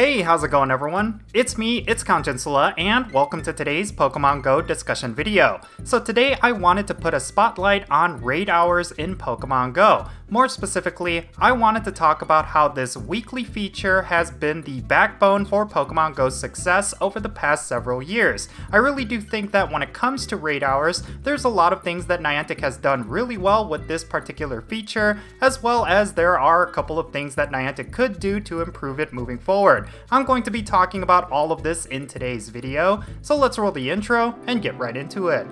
Hey, how's it going everyone? It's me, it's Count Jinsula, and welcome to today's Pokemon Go discussion video. So today I wanted to put a spotlight on raid hours in Pokemon Go. More specifically, I wanted to talk about how this weekly feature has been the backbone for Pokemon Go's success over the past several years. I really do think that when it comes to raid hours, there's a lot of things that Niantic has done really well with this particular feature, as well as there are a couple of things that Niantic could do to improve it moving forward. I'm going to be talking about all of this in today's video, so let's roll the intro and get right into it.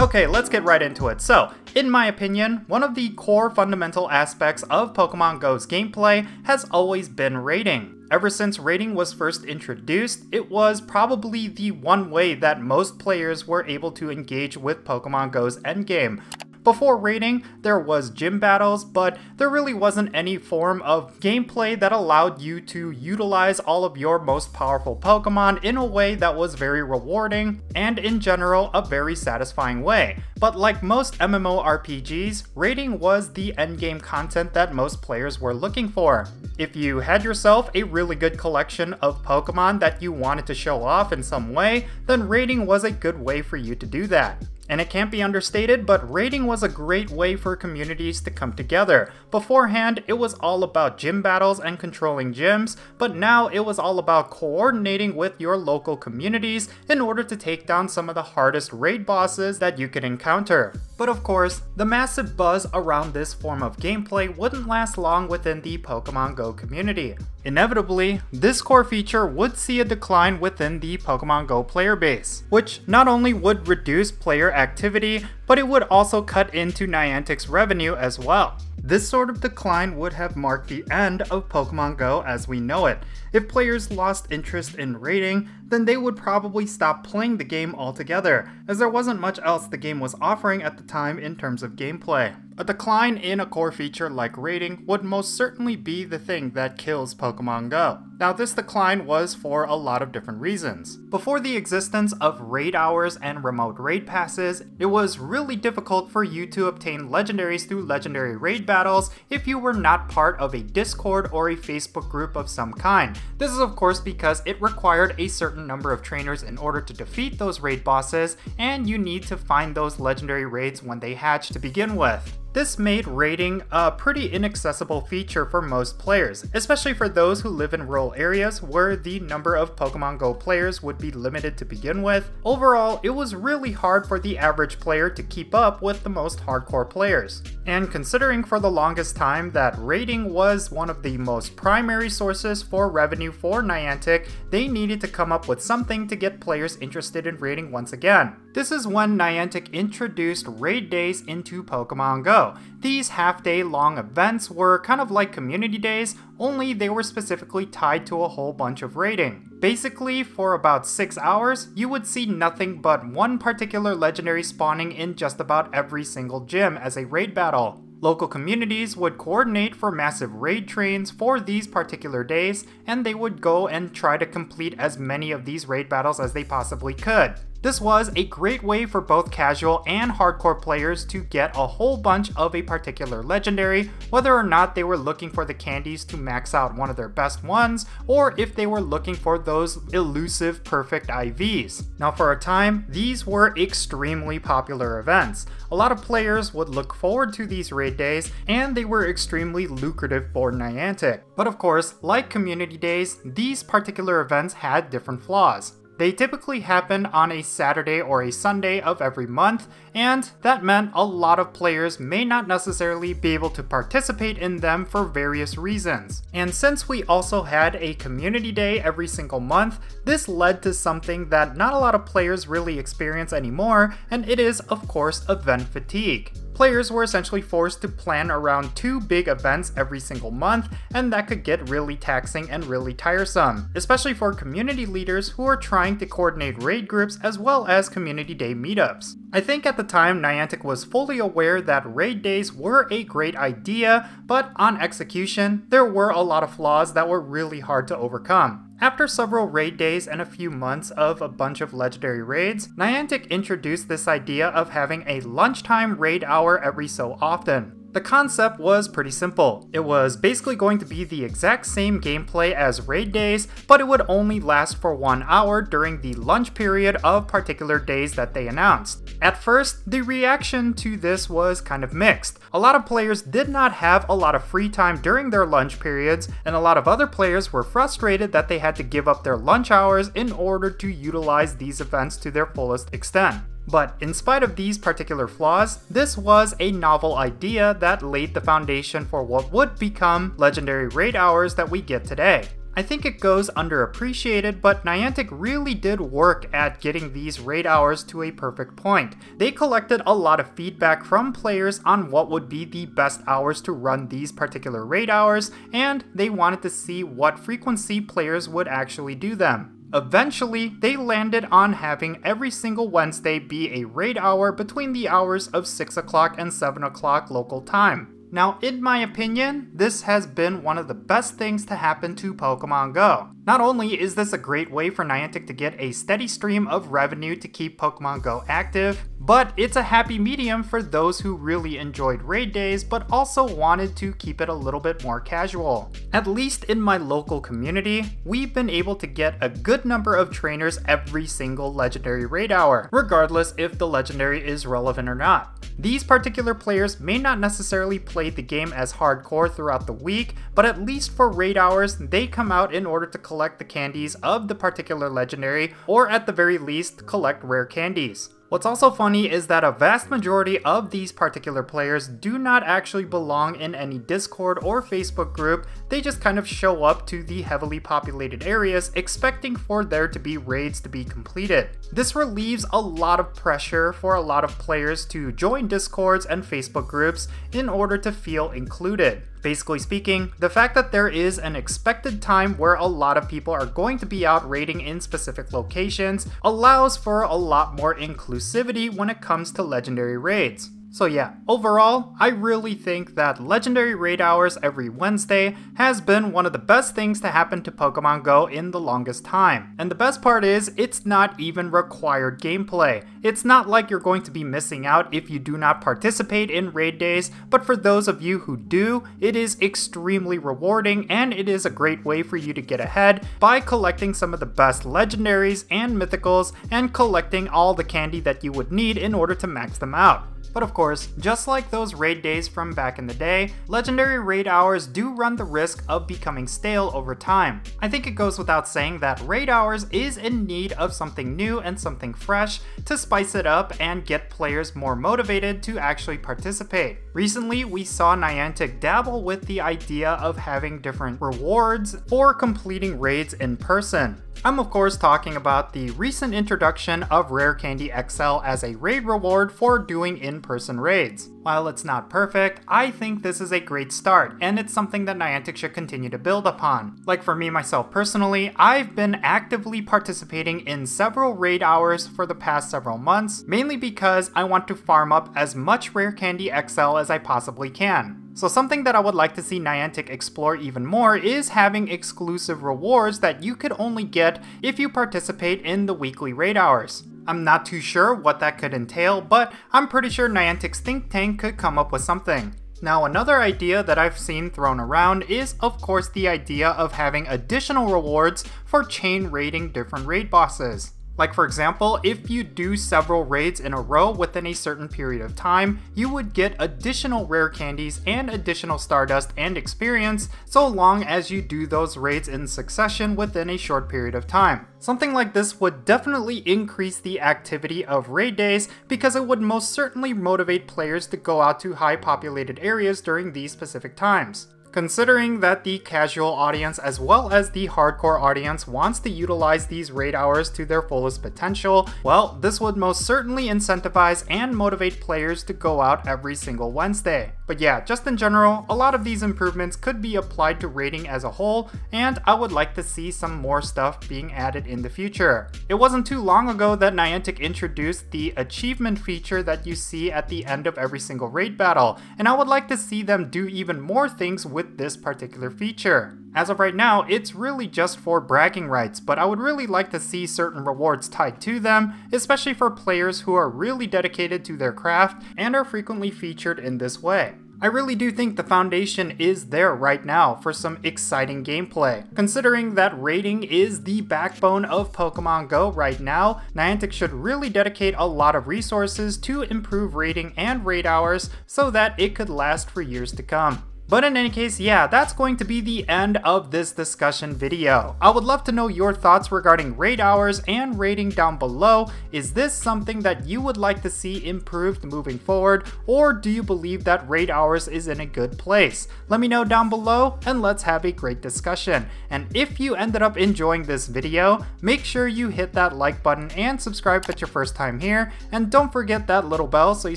Okay, let's get right into it. So, in my opinion, one of the core fundamental aspects of Pokemon Go's gameplay has always been raiding. Ever since raiding was first introduced, it was probably the one way that most players were able to engage with Pokemon Go's endgame. Before raiding, there was gym battles, but there really wasn't any form of gameplay that allowed you to utilize all of your most powerful Pokemon in a way that was very rewarding, and in general, a very satisfying way. But like most MMORPGs, raiding was the endgame content that most players were looking for. If you had yourself a really good collection of Pokemon that you wanted to show off in some way, then raiding was a good way for you to do that. And it can't be understated, but raiding was a great way for communities to come together. Beforehand, it was all about gym battles and controlling gyms, but now it was all about coordinating with your local communities in order to take down some of the hardest raid bosses that you could encounter. But of course, the massive buzz around this form of gameplay wouldn't last long within the Pokemon Go community. Inevitably, this core feature would see a decline within the Pokemon Go player base, which not only would reduce player activity, but it would also cut into Niantic's revenue as well. This sort of decline would have marked the end of Pokemon Go as we know it. If players lost interest in raiding, then they would probably stop playing the game altogether, as there wasn't much else the game was offering at the time in terms of gameplay. A decline in a core feature like raiding would most certainly be the thing that kills Pokemon Go. Now this decline was for a lot of different reasons. Before the existence of raid hours and remote raid passes, it was really difficult for you to obtain legendaries through legendary raid battles if you were not part of a Discord or a Facebook group of some kind. This is of course because it required a certain number of trainers in order to defeat those raid bosses, and you need to find those legendary raids when they hatch to begin with. This made raiding a pretty inaccessible feature for most players, especially for those who live in rural areas where the number of Pokemon Go players would be limited to begin with. Overall, it was really hard for the average player to keep up with the most hardcore players. And considering for the longest time that raiding was one of the most primary sources for revenue for Niantic, they needed to come up with something to get players interested in raiding once again. This is when Niantic introduced raid days into Pokemon Go. These half-day long events were kind of like community days, only they were specifically tied to a whole bunch of raiding. Basically, for about 6 hours, you would see nothing but one particular legendary spawning in just about every single gym as a raid battle. Local communities would coordinate for massive raid trains for these particular days, and they would go and try to complete as many of these raid battles as they possibly could. This was a great way for both casual and hardcore players to get a whole bunch of a particular legendary, whether or not they were looking for the candies to max out one of their best ones, or if they were looking for those elusive perfect IVs. Now for a time, these were extremely popular events. A lot of players would look forward to these raid days, and they were extremely lucrative for Niantic. But of course, like community days, these particular events had different flaws. They typically happen on a Saturday or a Sunday of every month, and that meant a lot of players may not necessarily be able to participate in them for various reasons. And since we also had a community day every single month, this led to something that not a lot of players really experience anymore, and it is of course event fatigue players were essentially forced to plan around two big events every single month, and that could get really taxing and really tiresome, especially for community leaders who are trying to coordinate raid groups as well as community day meetups. I think at the time Niantic was fully aware that raid days were a great idea, but on execution, there were a lot of flaws that were really hard to overcome. After several raid days and a few months of a bunch of legendary raids, Niantic introduced this idea of having a lunchtime raid hour every so often. The concept was pretty simple. It was basically going to be the exact same gameplay as raid days, but it would only last for one hour during the lunch period of particular days that they announced. At first, the reaction to this was kind of mixed. A lot of players did not have a lot of free time during their lunch periods, and a lot of other players were frustrated that they had to give up their lunch hours in order to utilize these events to their fullest extent. But in spite of these particular flaws, this was a novel idea that laid the foundation for what would become legendary raid hours that we get today. I think it goes underappreciated, but Niantic really did work at getting these raid hours to a perfect point. They collected a lot of feedback from players on what would be the best hours to run these particular raid hours, and they wanted to see what frequency players would actually do them. Eventually, they landed on having every single Wednesday be a raid hour between the hours of 6 o'clock and 7 o'clock local time. Now, in my opinion, this has been one of the best things to happen to Pokemon Go. Not only is this a great way for Niantic to get a steady stream of revenue to keep Pokemon Go active, but it's a happy medium for those who really enjoyed raid days but also wanted to keep it a little bit more casual. At least in my local community, we've been able to get a good number of trainers every single legendary raid hour, regardless if the legendary is relevant or not. These particular players may not necessarily play the game as hardcore throughout the week, but at least for raid hours, they come out in order to collect the candies of the particular legendary, or at the very least, collect rare candies. What's also funny is that a vast majority of these particular players do not actually belong in any Discord or Facebook group, they just kind of show up to the heavily populated areas expecting for there to be raids to be completed. This relieves a lot of pressure for a lot of players to join Discords and Facebook groups in order to feel included. Basically speaking, the fact that there is an expected time where a lot of people are going to be out raiding in specific locations allows for a lot more inclusivity when it comes to legendary raids. So yeah, overall, I really think that Legendary Raid Hours every Wednesday has been one of the best things to happen to Pokemon Go in the longest time. And the best part is, it's not even required gameplay. It's not like you're going to be missing out if you do not participate in raid days, but for those of you who do, it is extremely rewarding and it is a great way for you to get ahead by collecting some of the best legendaries and mythicals and collecting all the candy that you would need in order to max them out. But of course, just like those raid days from back in the day, legendary raid hours do run the risk of becoming stale over time. I think it goes without saying that raid hours is in need of something new and something fresh to spice it up and get players more motivated to actually participate. Recently, we saw Niantic dabble with the idea of having different rewards for completing raids in person. I'm of course talking about the recent introduction of Rare Candy XL as a raid reward for doing in-person raids. While it's not perfect, I think this is a great start, and it's something that Niantic should continue to build upon. Like for me myself personally, I've been actively participating in several raid hours for the past several months, mainly because I want to farm up as much Rare Candy XL as I possibly can. So something that I would like to see Niantic explore even more is having exclusive rewards that you could only get if you participate in the weekly raid hours. I'm not too sure what that could entail, but I'm pretty sure Niantic's think tank could come up with something. Now another idea that I've seen thrown around is of course the idea of having additional rewards for chain raiding different raid bosses. Like for example, if you do several raids in a row within a certain period of time, you would get additional rare candies and additional stardust and experience so long as you do those raids in succession within a short period of time. Something like this would definitely increase the activity of raid days because it would most certainly motivate players to go out to high populated areas during these specific times. Considering that the casual audience as well as the hardcore audience wants to utilize these raid hours to their fullest potential, well, this would most certainly incentivize and motivate players to go out every single Wednesday. But yeah, just in general, a lot of these improvements could be applied to raiding as a whole, and I would like to see some more stuff being added in the future. It wasn't too long ago that Niantic introduced the achievement feature that you see at the end of every single raid battle, and I would like to see them do even more things with this particular feature. As of right now, it's really just for bragging rights, but I would really like to see certain rewards tied to them, especially for players who are really dedicated to their craft and are frequently featured in this way. I really do think the foundation is there right now for some exciting gameplay. Considering that raiding is the backbone of Pokemon Go right now, Niantic should really dedicate a lot of resources to improve raiding and raid hours so that it could last for years to come. But in any case, yeah, that's going to be the end of this discussion video. I would love to know your thoughts regarding raid hours and raiding down below. Is this something that you would like to see improved moving forward, or do you believe that raid hours is in a good place? Let me know down below and let's have a great discussion. And if you ended up enjoying this video, make sure you hit that like button and subscribe if it's your first time here, and don't forget that little bell so you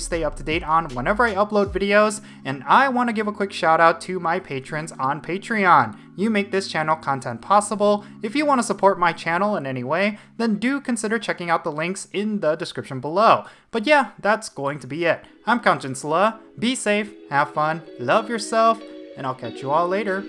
stay up to date on whenever I upload videos, and I want to give a quick shout out out to my patrons on Patreon. You make this channel content possible. If you want to support my channel in any way, then do consider checking out the links in the description below. But yeah, that's going to be it. I'm Count Jinsula. Be safe, have fun, love yourself, and I'll catch you all later.